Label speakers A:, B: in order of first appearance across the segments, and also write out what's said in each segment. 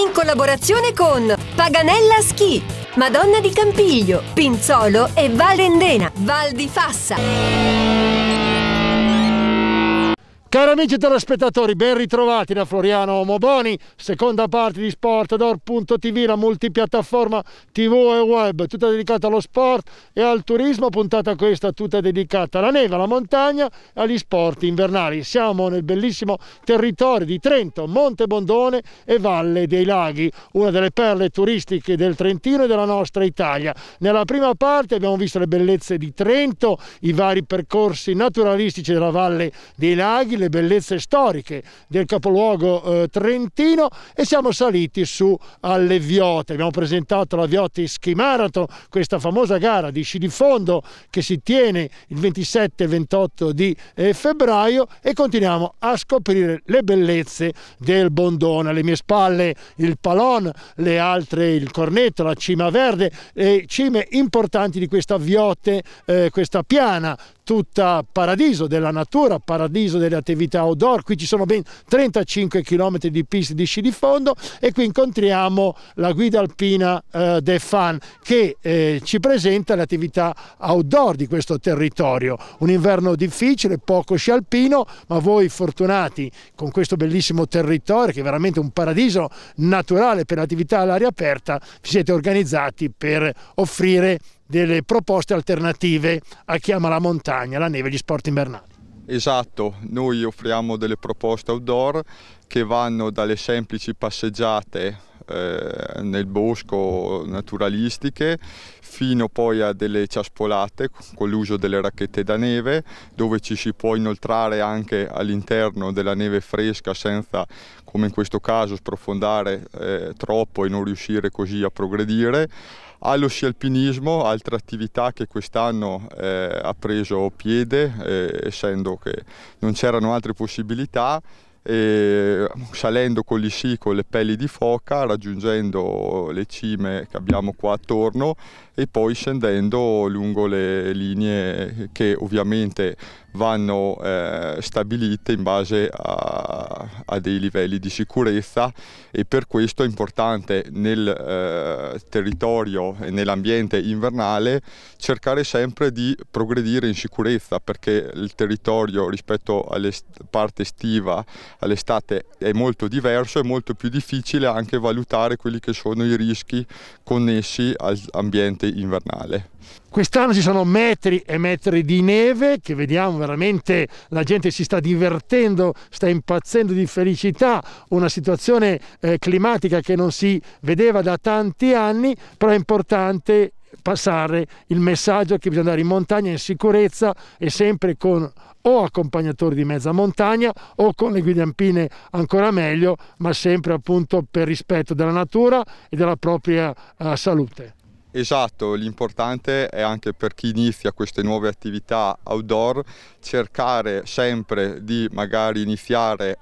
A: in collaborazione con Paganella Ski, Madonna di Campiglio, Pinzolo e Valendena, Val di Fassa.
B: Cari amici telespettatori, ben ritrovati da Floriano Moboni, seconda parte di Sportador.tv, la multipiattaforma TV e web, tutta dedicata allo sport e al turismo, puntata questa tutta dedicata alla neve, alla montagna e agli sport invernali. Siamo nel bellissimo territorio di Trento, Monte Bondone e Valle dei Laghi, una delle perle turistiche del Trentino e della nostra Italia. Nella prima parte abbiamo visto le bellezze di Trento, i vari percorsi naturalistici della Valle dei Laghi, le bellezze storiche del capoluogo eh, trentino e siamo saliti su alle Viote. Abbiamo presentato la Viotti Ski Marathon, questa famosa gara di sci di fondo che si tiene il 27 e 28 di eh, febbraio e continuiamo a scoprire le bellezze del Bondone. Alle mie spalle il Palon, le altre il Cornetto, la Cima Verde, le cime importanti di questa Viote, eh, questa piana tutta paradiso della natura, paradiso delle attività outdoor. Qui ci sono ben 35 km di piste di sci di fondo e qui incontriamo la guida alpina eh, De Fan che eh, ci presenta le attività outdoor di questo territorio. Un inverno difficile, poco sci alpino, ma voi fortunati con questo bellissimo territorio che è veramente un paradiso naturale per l'attività all'aria aperta, vi siete organizzati per offrire delle proposte alternative a chi ama la montagna, la neve e gli sport invernali.
C: Esatto, noi offriamo delle proposte outdoor che vanno dalle semplici passeggiate eh, nel bosco naturalistiche fino poi a delle ciaspolate con l'uso delle racchette da neve dove ci si può inoltrare anche all'interno della neve fresca senza come in questo caso sprofondare eh, troppo e non riuscire così a progredire. Allo sci alpinismo, altra attività che quest'anno eh, ha preso piede, eh, essendo che non c'erano altre possibilità, e salendo con gli sci con le pelli di foca, raggiungendo le cime che abbiamo qua attorno e poi scendendo lungo le linee che ovviamente vanno eh, stabilite in base a, a, dei livelli di sicurezza e per questo è importante nel eh, territorio e nell'ambiente invernale cercare sempre di progredire in sicurezza perché il territorio rispetto alla parte estiva, all'estate è molto diverso e molto più difficile anche valutare quelli che sono i rischi connessi all'ambiente invernale.
B: Quest'anno ci sono metri e metri di neve che vediamo veramente la gente si sta divertendo, sta impazzendo di felicità, una situazione eh, climatica che non si vedeva da tanti anni, però è importante passare il messaggio che bisogna andare in montagna in sicurezza e sempre con o accompagnatori di mezza montagna o con le guide alpine ancora meglio, ma sempre appunto per rispetto della natura e della propria uh, salute.
C: Esatto, l'importante è anche per chi inizia queste nuove attività outdoor cercare sempre di magari iniziare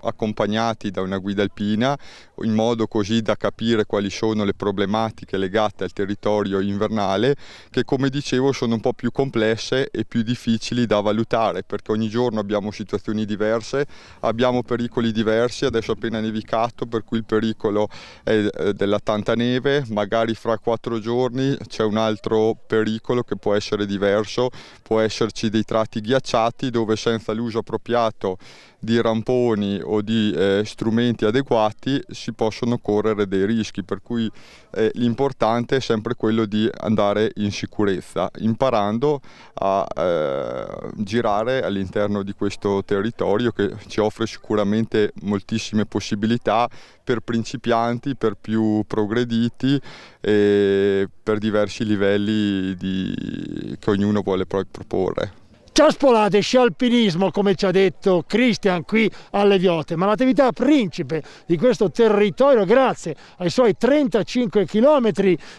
C: accompagnati da una guida alpina in modo così da capire quali sono le problematiche legate al territorio invernale che come dicevo sono un po' più complesse e più difficili da valutare perché ogni giorno abbiamo situazioni diverse, abbiamo pericoli diversi, adesso appena nevicato per cui il pericolo è eh, della tanta neve, magari fra quattro quattro giorni c'è un altro pericolo che può essere diverso, può esserci dei tratti ghiacciati dove senza l'uso appropriato di ramponi o di eh, strumenti adeguati si possono correre dei rischi, per cui eh, l'importante è sempre quello di andare in sicurezza, imparando a eh, girare all'interno di questo territorio che ci offre sicuramente moltissime possibilità per principianti, per più progrediti e per diversi livelli di... che ognuno vuole proporre.
B: Ciaspolate, alpinismo, come ci ha detto Cristian qui alle Viote, ma l'attività principe di questo territorio, grazie ai suoi 35 km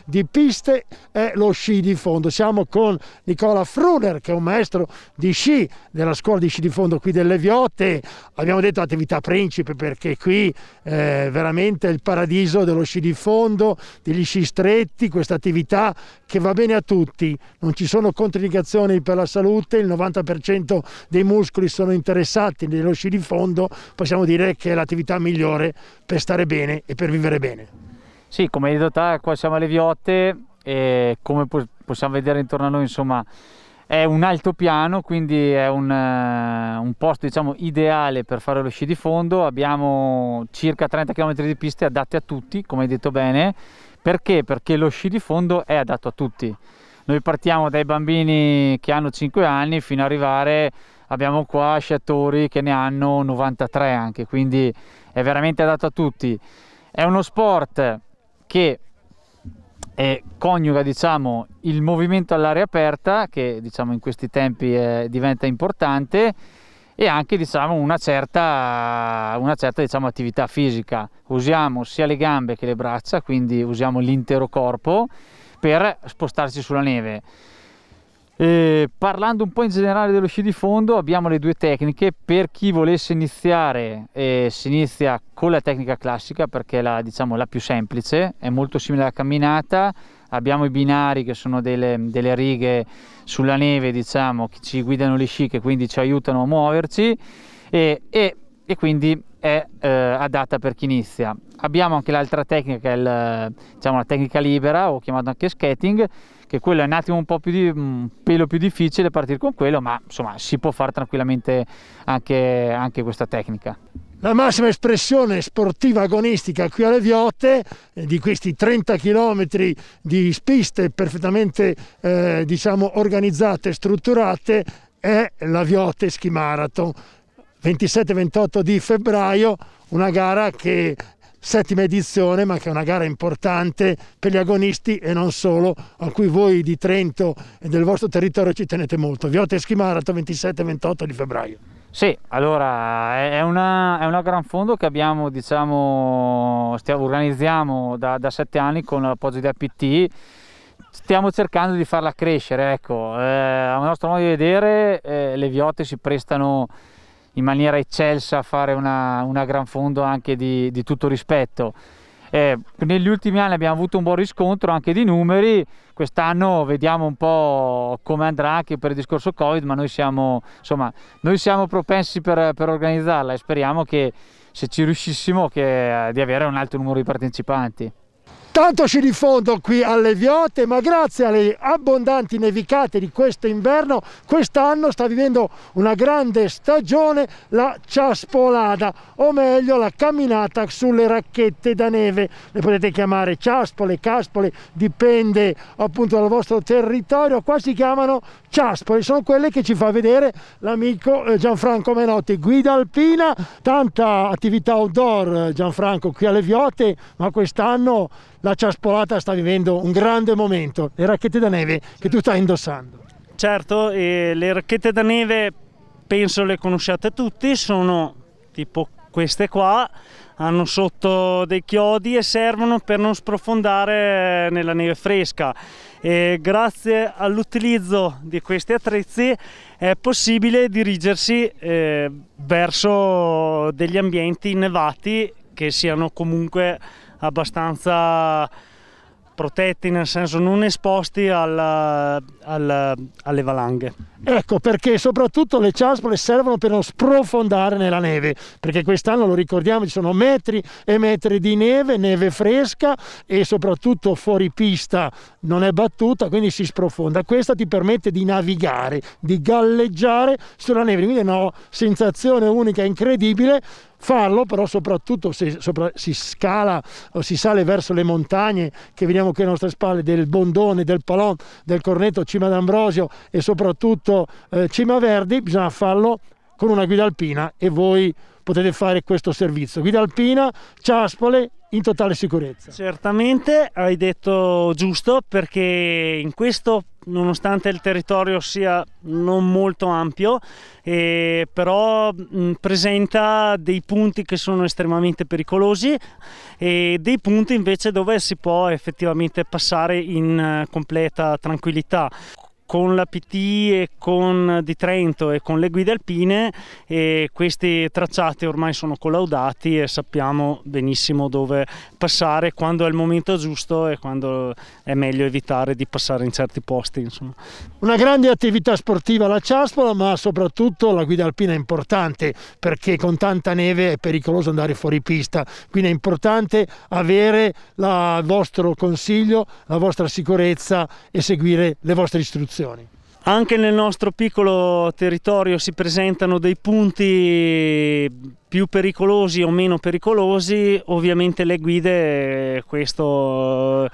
B: di piste, è lo sci di fondo. Siamo con Nicola Fruner, che è un maestro di sci della scuola di sci di fondo qui delle Viote. Abbiamo detto attività principe perché qui è veramente il paradiso dello sci di fondo, degli sci stretti, questa attività che va bene a tutti, non ci sono controindicazioni per la salute, il 90 70% dei muscoli sono interessati nello sci di fondo, possiamo dire che è l'attività migliore per stare bene e per vivere bene.
D: Sì, come hai detto te, qua siamo alle Viotte e come possiamo vedere intorno a noi, insomma, è un altopiano, quindi è un, uh, un, posto diciamo, ideale per fare lo sci di fondo. Abbiamo circa 30 km di piste adatte a tutti, come hai detto bene. Perché? Perché lo sci di fondo è adatto a tutti. Noi partiamo dai bambini che hanno 5 anni fino ad arrivare, abbiamo qua sciatori che ne hanno 93 anche, quindi è veramente adatto a tutti. È uno sport che e coniuga diciamo, il movimento all'aria aperta che diciamo, in questi tempi è, diventa importante e anche diciamo, una certa, una certa diciamo, attività fisica. Usiamo sia le gambe che le braccia, quindi usiamo l'intero corpo per spostarci sulla neve. Eh, parlando un po' in generale dello sci di fondo, abbiamo le due tecniche. Per chi volesse iniziare, eh, si inizia con la tecnica classica perché è la, diciamo, la più semplice, è molto simile alla camminata. Abbiamo i binari che sono delle, delle righe sulla neve, diciamo, che ci guidano le sci, che quindi ci aiutano a muoverci e, e, e quindi è eh, adatta per chi inizia. Abbiamo anche l'altra tecnica che è il, diciamo, la tecnica libera o chiamata anche skating che quello è un attimo un po' più di, un pelo più difficile partire con quello, ma insomma si può fare tranquillamente anche, anche questa tecnica.
B: La massima espressione sportiva agonistica qui alle Viotte, eh, di questi 30 km di piste perfettamente eh, diciamo, organizzate e strutturate, è la Viotte Ski Marathon. 27-28 di febbraio, una gara che settima edizione, ma che è una gara importante per gli agonisti e non solo, a cui voi di Trento e del vostro territorio ci tenete molto. Viote Schimarato 27-28 di febbraio.
D: Sì, allora è una, è una gran fondo che abbiamo, diciamo, stiamo, organizziamo da, da sette anni con l'appoggio di APT stiamo cercando di farla crescere ecco eh, a nostro modo di vedere eh, le viote si prestano in maniera eccelsa a fare una, una gran fondo anche di, di tutto rispetto. Eh, negli ultimi anni abbiamo avuto un buon riscontro anche di numeri, quest'anno vediamo un po' come andrà anche per il discorso Covid, ma noi siamo, insomma, noi siamo propensi per, per organizzarla e speriamo che se ci riuscissimo che, di avere un alto numero di partecipanti.
B: Tanto ci rifondo qui alle Viote, ma grazie alle abbondanti nevicate di questo inverno, quest'anno sta vivendo una grande stagione la ciaspolada, o meglio la camminata sulle racchette da neve. Le potete chiamare ciaspole, caspole, dipende appunto dal vostro territorio. Qua si chiamano ciaspole, sono quelle che ci fa vedere l'amico eh, Gianfranco Menotti, guida alpina, tanta attività outdoor eh, Gianfranco qui alle Viote, ma quest'anno la ciaspolata sta vivendo un grande momento, le racchette da neve che tu stai indossando.
E: Certo, le racchette da neve penso le conosciate tutti, sono tipo queste qua, hanno sotto dei chiodi e servono per non sprofondare nella neve fresca. E grazie all'utilizzo di questi attrezzi è possibile dirigersi eh, verso degli ambienti innevati che siano comunque abbastanza protetti, nel senso non esposti al, al, alle valanghe.
B: Ecco perché soprattutto le ciaspole servono per non sprofondare nella neve, perché quest'anno lo ricordiamo ci sono metri e metri di neve, neve fresca e soprattutto fuori pista non è battuta, quindi si sprofonda. Questa ti permette di navigare, di galleggiare sulla neve, quindi è una sensazione unica, incredibile farlo, però soprattutto se sopra, si scala o si sale verso le montagne che vediamo qui alle nostre spalle del Bondone, del Palon, del Cornetto, Cima d'Ambrosio e soprattutto eh, Cima Verdi, bisogna farlo con una guida alpina e voi potete fare questo servizio. Guida alpina, ciaspole in totale sicurezza.
E: Certamente hai detto giusto perché in questo nonostante il territorio sia non molto ampio, eh, però mh, presenta dei punti che sono estremamente pericolosi e dei punti invece dove si può effettivamente passare in uh, completa tranquillità con la PT e con di Trento e con le guide alpine e questi tracciati ormai sono collaudati e sappiamo benissimo dove passare quando è il momento giusto e quando è meglio evitare di passare in certi posti. Insomma.
B: Una grande attività sportiva la Ciaspola, ma soprattutto la guida alpina è importante perché con tanta neve è pericoloso andare fuori pista, quindi è importante avere il vostro consiglio, la vostra sicurezza e seguire le vostre istruzioni.
E: Anche nel nostro piccolo territorio si presentano dei punti più pericolosi o meno pericolosi, ovviamente le guide questo,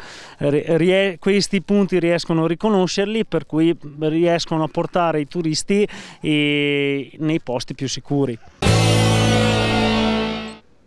E: questi punti riescono a riconoscerli, per cui riescono a portare i turisti nei posti più sicuri.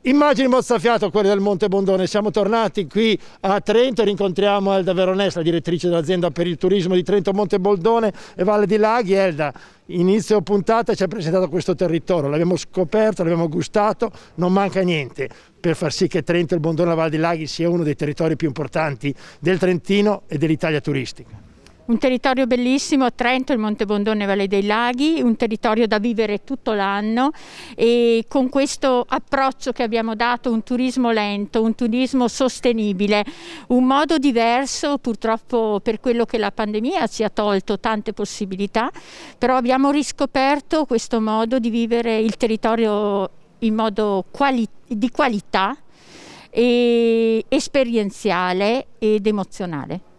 B: Immagini mozzafiato quelle del Monte Bondone, siamo tornati qui a Trento, rincontriamo Elda Veronès, la direttrice dell'azienda per il turismo di Trento Monte Bondone e Valle di Laghi. Elda, inizio puntata ci ha presentato questo territorio, l'abbiamo scoperto, l'abbiamo gustato, non manca niente per far sì che Trento, il Bondone e la Valle di Laghi sia uno dei territori più importanti del Trentino e dell'Italia turistica.
F: Un territorio bellissimo, Trento, il Monte Bondone Valle dei Laghi, un territorio da vivere tutto l'anno e con questo approccio che abbiamo dato, un turismo lento, un turismo sostenibile, un modo diverso purtroppo per quello che la pandemia ci ha tolto tante possibilità, però abbiamo riscoperto questo modo di vivere il territorio in modo quali di qualità, e esperienziale ed emozionale.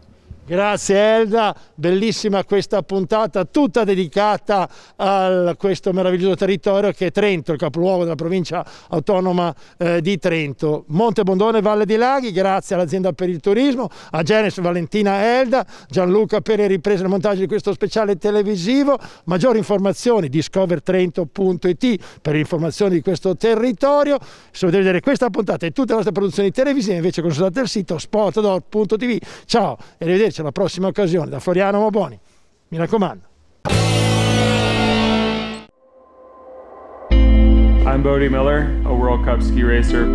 B: Grazie Elda, bellissima questa puntata tutta dedicata a questo meraviglioso territorio che è Trento, il capoluogo della provincia autonoma eh, di Trento. Monte Bondone, Valle di Laghi, grazie all'azienda per il turismo, a Genes Valentina Elda, Gianluca per le riprese e il di questo speciale televisivo. Maggiori informazioni discovertrento.it per informazioni di questo territorio. Se volete vedere questa puntata e tutte le nostre produzioni televisive invece consultate il sito sportador.tv. Ciao e arrivederci alla prossima occasione. Da Floriano Moboni, mi raccomando.
G: I'm Bodie Miller, a World Cup ski racer.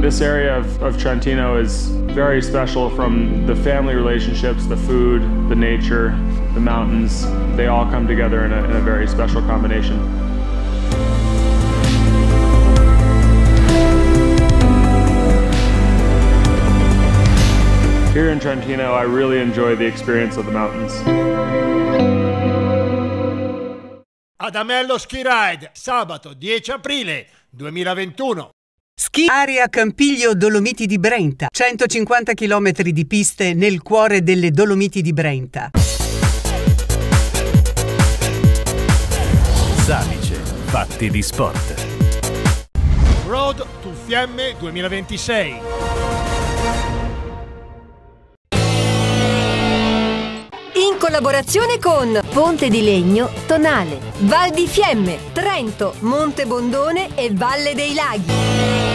G: This area of, of, Trentino is very special from the family relationships, the food, the nature, the mountains. They all come together in a, in a very special combination. In Trentino, I really enjoy the experience of the mountains.
B: Adamello Ski Ride, sabato 10 aprile 2021.
H: Ski Area Campiglio Dolomiti di Brenta. 150 km di piste nel cuore delle Dolomiti di Brenta.
I: Salice, fatti di sport.
B: Road to Fiemme 2026.
A: Collaborazione con Ponte di Legno, Tonale, Val di Fiemme, Trento, Monte Bondone e Valle dei Laghi.